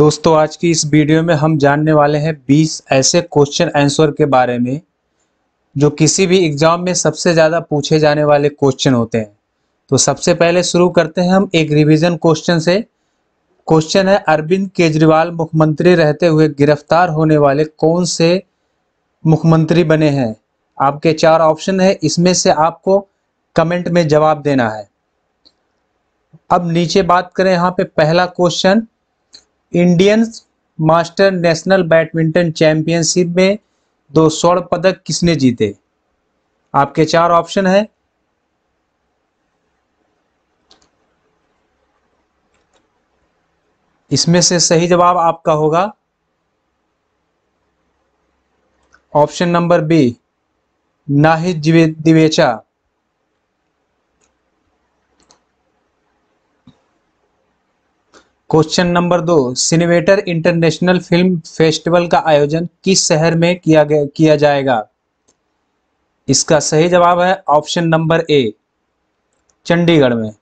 दोस्तों, आज की इस वीडियो में हम जानने वाले हैं 20 ऐसे क्वेश्चन आंसर के बारे में, जो किसी भी एग्ज़ाम में सबसे ज़्यादा पूछे जाने वाले क्वेश्चन होते हैं। तो सबसे पहले शुरू करते हैं हम एक रिवीजन क्वेश्चन से। क्वेश्चन है, अरविंद केजरीवाल मुख्यमंत्री रहते हुए गिरफ़्तार होने वाले कौन से मुख्यमंत्री बने हैं? आपके चार ऑप्शन है, इसमें से आपको कमेंट में जवाब देना है। अब नीचे बात करें, यहाँ पे पहला question Indian master national badminton championship में दो स्वर्ण पदक किसने जीते? आपके चार ऑप्शन है। इसमें से सही जवाब आपका होगा। Option number B, Nahid Divecha. Question number दो, सिनेवेटर इंटरनेशनल फ़िल्म फेस्टिवल का आयोजन किस शहर में किया गया, किया जाएगा? इसका सही जवाब है ऑप्शन नंबर ए, चंडीगढ़ में।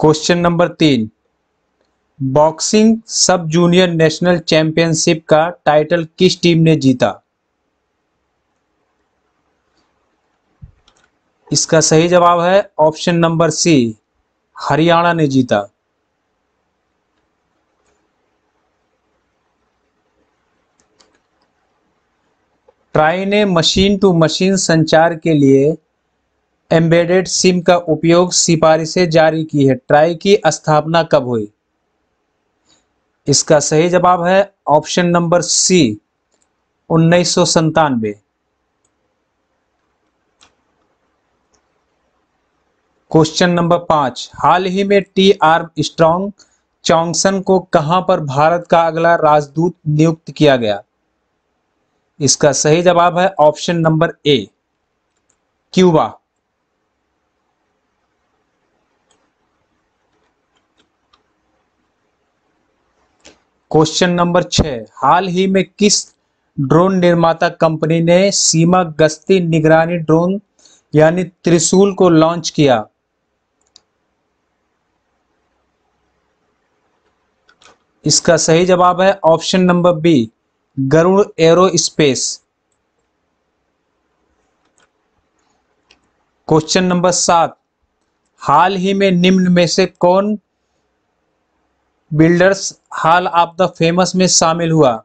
क्वेश्चन नंबर तीन, boxing sub junior national championship का टाइटल किस टीम ने जीता? इसका सही जवाब है ऑप्शन नंबर सी, हरियाणा ने जीता। ट्राई ने मशीन टू मशीन संचार के लिए एम्बेडेड सिम का उपयोग सिफारिशें जारी की है। ट्राई की स्थापना कब हुई? इसका सही जवाब है ऑप्शन नंबर सी, उन्नीस सौ संतानवे क्वेश्चन नंबर पाँच। हाल ही में टी आर स्ट्रॉन्ग चौंगसन को कहाँ पर भारत का अगला राजदूत नियुक्त किया गया? इसका सही जवाब है option number A Cuba question number छह। हाल ही में किस ड्रोन निर्माता कंपनी ने सीमा गश्ती निगरानी ड्रोन यानी त्रिशूल को लॉन्च किया? इसका सही जवाब है option number B, Garuda aerospace question number सात, हाल ही में निम्न में से कौन billiards hall of the famous में शामिल हुआ?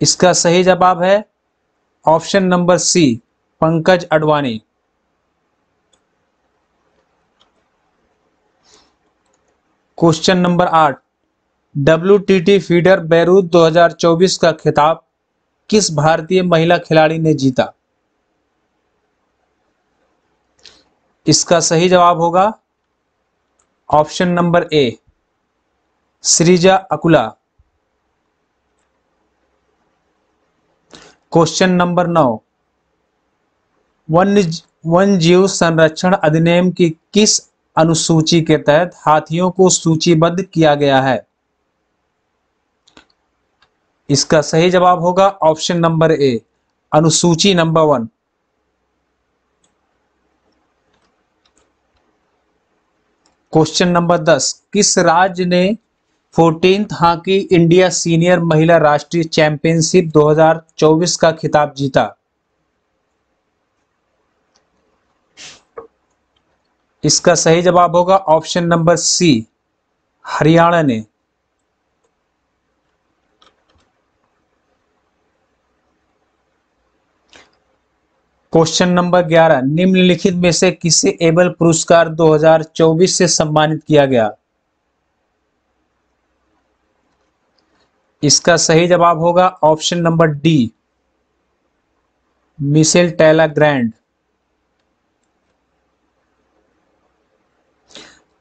इसका सही जवाब है option number C, Pankaj Advani question number आठ डब्ल्यूटीटी फीडर बैरूत 2024 का खिताब किस भारतीय महिला खिलाड़ी ने जीता? इसका सही जवाब होगा option number A, Sreeja Akula. Question number नौ, वन्य वन जीव संरक्षण अधिनियम की किस अनुसूची के तहत हाथियों को सूचीबद्ध किया गया है। इसका सही जवाब होगा ऑप्शन नंबर ए, अनुसूची नंबर वन। क्वेश्चन नंबर दस, किस राज्य ने फोर्टीन हॉकी इंडिया सीनियर महिला राष्ट्रीय चैंपियनशिप 2024 का खिताब जीता? इसका सही जवाब होगा ऑप्शन नंबर सी, हरियाणा ने। क्वेश्चन नंबर 11 निम्नलिखित में से किसे एबल पुरस्कार 2024 से सम्मानित किया गया? इसका सही जवाब होगा ऑप्शन नंबर डी मिसेल टैला ग्रैंड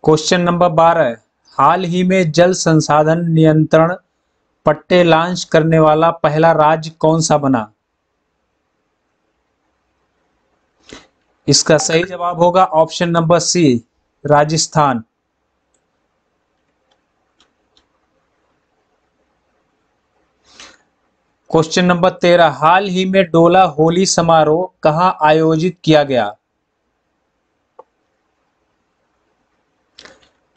क्वेश्चन नंबर 12 हाल ही में जल संसाधन नियंत्रण पट्टे लॉन्च करने वाला पहला राज्य कौन सा बना? इसका सही जवाब होगा option number C Rajasthan. Question number तेरह, हाल ही में डोला होली समारोह कहाँ आयोजित किया गया?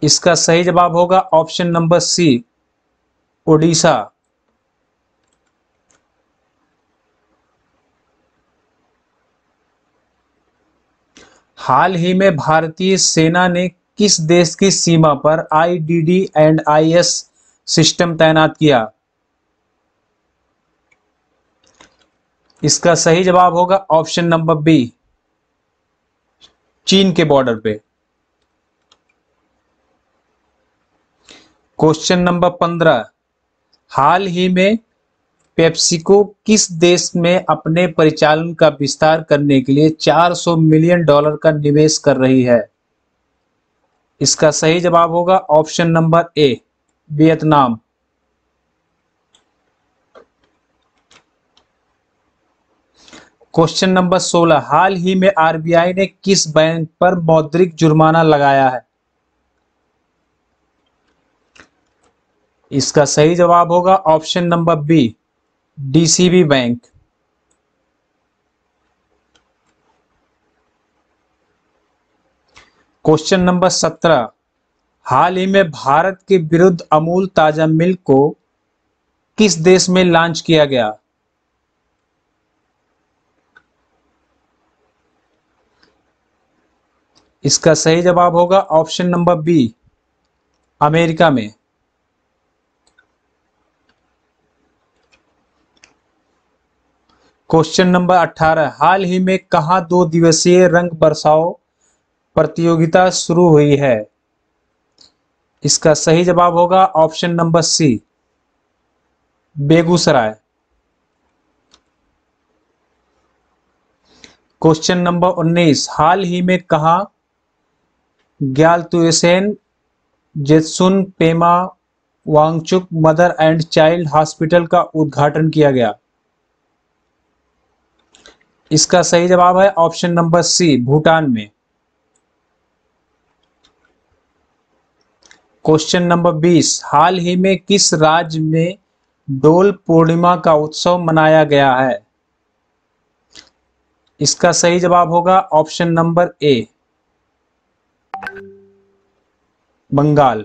इसका सही जवाब होगा ऑप्शन नंबर सी, ओडिशा। हाल ही में भारतीय सेना ने किस देश की सीमा पर आईडीडी एंड आईएस सिस्टम तैनात किया? इसका सही जवाब होगा ऑप्शन नंबर बी, चीन के बॉर्डर पे। क्वेश्चन नंबर पंद्रह। हाल ही में पेप्सिको किस देश में अपने परिचालन का विस्तार करने के लिए 400 मिलियन डॉलर का निवेश कर रही है? इसका सही जवाब होगा option number A, Vietnam. Question number 16 हाल ही में आरबीआई ने किस बैंक पर मौद्रिक जुर्माना लगाया है? इसका सही जवाब होगा option number B, DCB bank. Question number सत्रह, हाल ही में भारत के विरुद्ध अमूल ताज़ा मिल्क को किस देश में लॉन्च किया गया? इसका सही जवाब होगा ऑप्शन नंबर बी, अमेरिका में। क्वेश्चन नंबर 18 हाल ही में कहा दो दिवसीय रंग बरसाओ प्रतियोगिता शुरू हुई है? इसका सही जवाब होगा option number C Begusarai. Question number 19 हाल ही में कहा Gyaltsuen Jetsun, Pema, Wangchuck, mother and child hospital का उद्घाटन किया गया? इसका सही जवाब है ऑप्शन नंबर सी, भूटान में। क्वेश्चन नंबर 20 हाल ही में किस राज्य में डोल पूर्णिमा का उत्सव मनाया गया है? इसका सही जवाब होगा ऑप्शन नंबर ए, बंगाल।